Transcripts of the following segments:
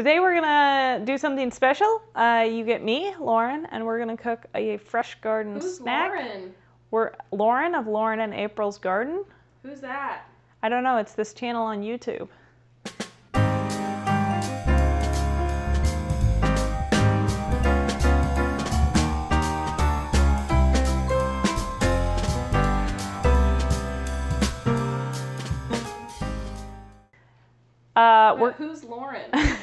Today we're gonna do something special. Uh, you get me, Lauren, and we're gonna cook a fresh garden Who's snack. Lauren? We're Lauren of Lauren and April's Garden. Who's that? I don't know. It's this channel on YouTube. Uh, we're Who's Lauren?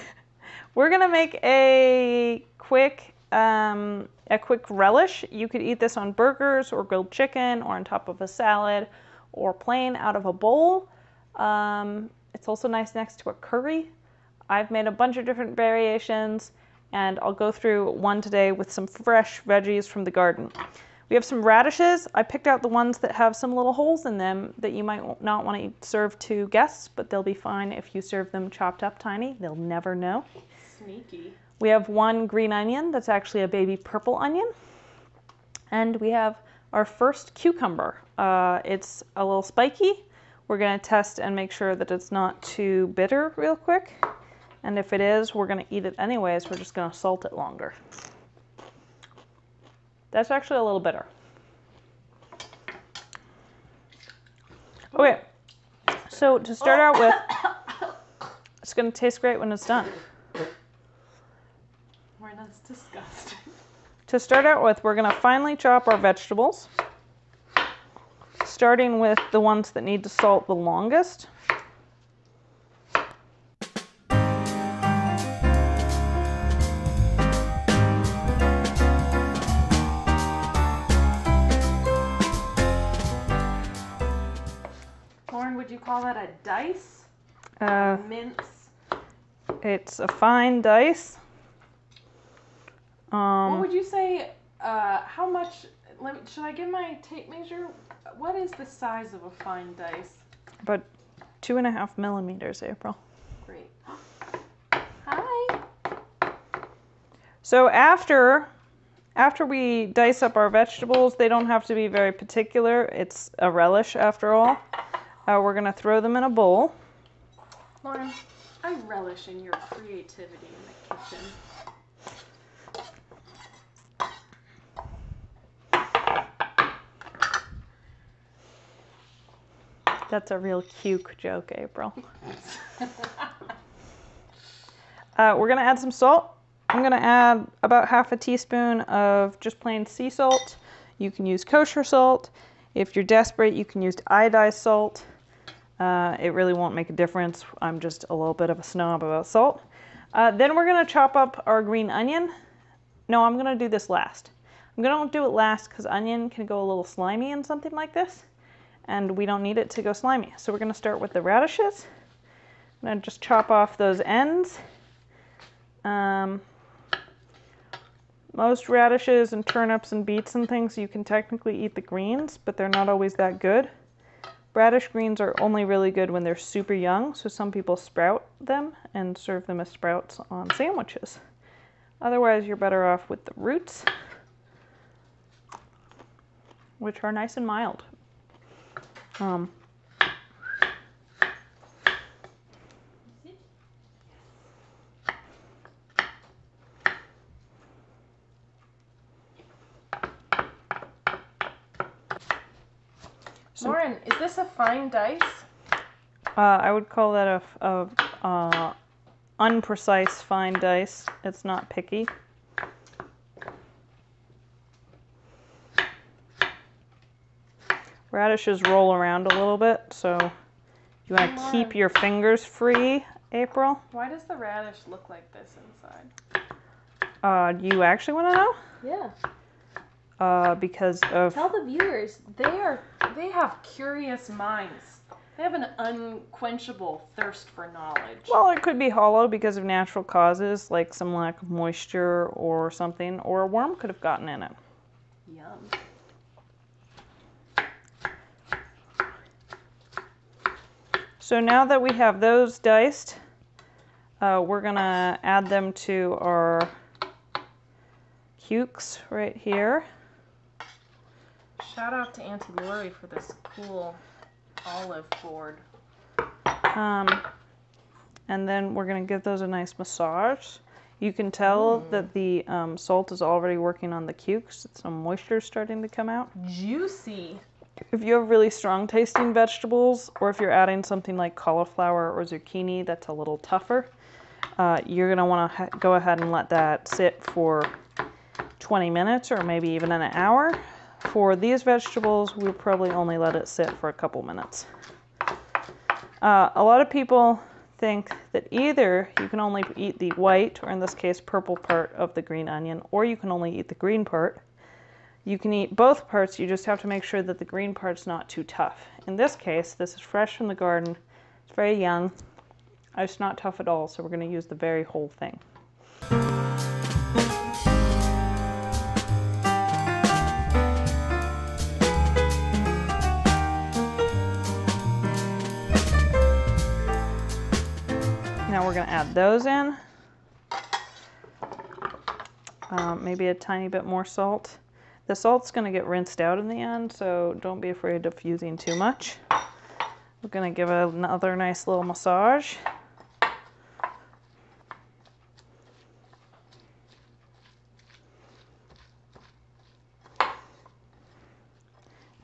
We're gonna make a quick um, a quick relish. You could eat this on burgers or grilled chicken or on top of a salad or plain out of a bowl. Um, it's also nice next to a curry. I've made a bunch of different variations and I'll go through one today with some fresh veggies from the garden. We have some radishes. I picked out the ones that have some little holes in them that you might not want to serve to guests, but they'll be fine if you serve them chopped up tiny. They'll never know. Sneaky. We have one green onion that's actually a baby purple onion. And we have our first cucumber. Uh, it's a little spiky. We're going to test and make sure that it's not too bitter real quick. And if it is, we're going to eat it anyways. We're just going to salt it longer. That's actually a little bitter. Okay, so to start out with, it's going to taste great when it's done. That's disgusting. To start out with, we're going to finely chop our vegetables, starting with the ones that need to salt the longest. Would you call that a dice? Uh, Mince? it's a fine dice. What Um, would you say? Uh, how much? Let me, should I give my tape measure? What is the size of a fine dice? about two and a half millimeters, April. Great. Hi. So after after we dice up our vegetables, they don't have to be very particular. It's a relish after all. Uh, we're gonna throw them in a bowl. Lauren, I relish in your creativity in the kitchen. That's a real cute joke, April. Uh, we're gonna add some salt. I'm gonna add about half a teaspoon of just plain sea salt. You can use kosher salt. If you're desperate, you can use iodized salt. Uh, it really won't make a difference. I'm just a little bit of a snob about salt. Uh, then we're gonna chop up our green onion. No, I'm gonna do this last. I'm gonna do it last because onion can go a little slimy in something like this and we don't need it to go slimy. So we're gonna start with the radishes. I'm gonna just chop off those ends. Um, most radishes and turnips and beets and things, you can technically eat the greens, but they're not always that good. Radish greens are only really good when they're super young, so some people sprout them and serve them as sprouts on sandwiches. Otherwise, you're better off with the roots, which are nice and mild. Um, So- Lauren, is this a fine dice? uh, I would call that a uh, unprecise fine dice. It's not picky. Radishes roll around a little bit, so you want to keep your fingers free, April. Why does the radish look like this inside? Uh, do you actually want to know? Yeah. Uh, because of Tell the viewers they are they have curious minds. They have an unquenchable thirst for knowledge. Well, it could be hollow because of natural causes, like some lack of moisture or something, or a worm could have gotten in it. Yum. So now that we have those diced, uh, we're gonna add them to our cukes right here. Shout out to Auntie Lori for this cool olive board. Um, and then we're gonna give those a nice massage. You can tell that the um, salt is already working on the cukes. Some moisture is starting to come out. Juicy. If you have really strong tasting vegetables, or if you're adding something like cauliflower or zucchini that's a little tougher, uh, you're gonna wanna ha- go ahead and let that sit for 20 minutes or maybe even an hour. For these vegetables, we'll probably only let it sit for a couple minutes. Uh, a lot of people think that either you can only eat the white, or in this case, purple part of the green onion, or you can only eat the green part. You can eat both parts, you just have to make sure that the green part's not too tough. In this case, this is fresh from the garden, it's very young, it's not tough at all, so we're going to use the very whole thing. Now we're going to add those in. Um, maybe a tiny bit more salt. The salt's going to get rinsed out in the end, so don't be afraid of using too much. We're going to give it another nice little massage.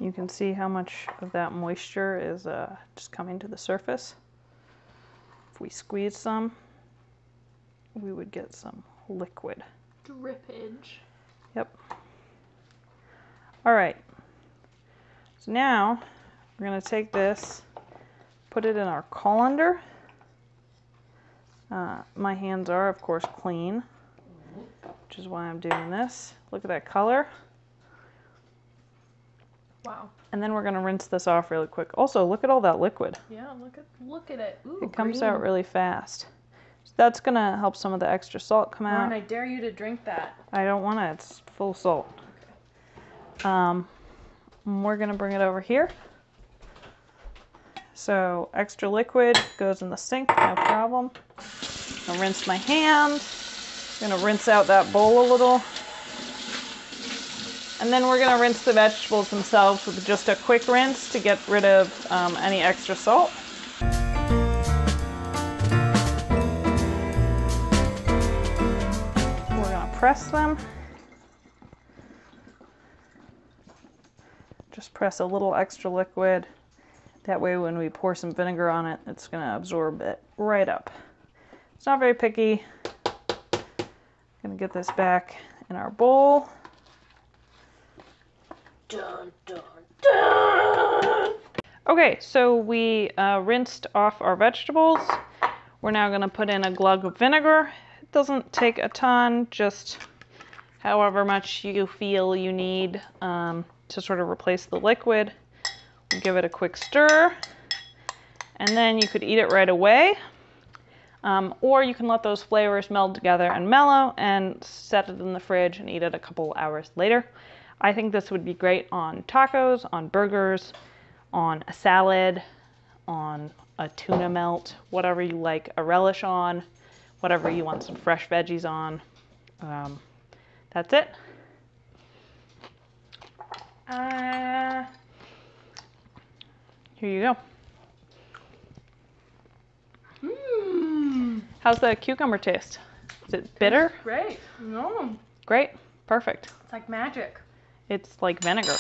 You can see how much of that moisture is uh, just coming to the surface. If we squeeze some, we would get some liquid. Drippage. Yep. All right. So now we're going to take this, put it in our colander. Uh, my hands are, of course, clean, which is why I'm doing this. Look at that color. Wow. And then we're going to rinse this off really quick. Also, look at all that liquid. Yeah, look at look at it. Ooh, It comes green. out really fast. So that's going to help some of the extra salt come out. Lauren, I dare you to drink that. I don't want it. It's full of salt. Um, we're gonna bring it over here. So extra liquid goes in the sink, no problem. I'll rinse my hands. Gonna rinse out that bowl a little. And then we're gonna rinse the vegetables themselves with just a quick rinse to get rid of um, any extra salt. We're gonna press them. Just press a little extra liquid. That way when we pour some vinegar on it, it's gonna absorb it right up. It's not very picky. Gonna get this back in our bowl. Dun dun dun. Okay, so we uh, rinsed off our vegetables. We're now going to put in a glug of vinegar. It doesn't take a ton, just however much you feel you need um, to sort of replace the liquid. Give it a quick stir, and then you could eat it right away. Um, or you can let those flavors meld together and mellow and set it in the fridge and eat it a couple hours later. I think this would be great on tacos, on burgers, on a salad, on a tuna melt, whatever you like a relish on, whatever you want some fresh veggies on. Um, that's it. Uh, here you go. Mmm. How's the cucumber taste? Is it bitter? Great. No. Great. Perfect. It's like magic. It's like vinegar.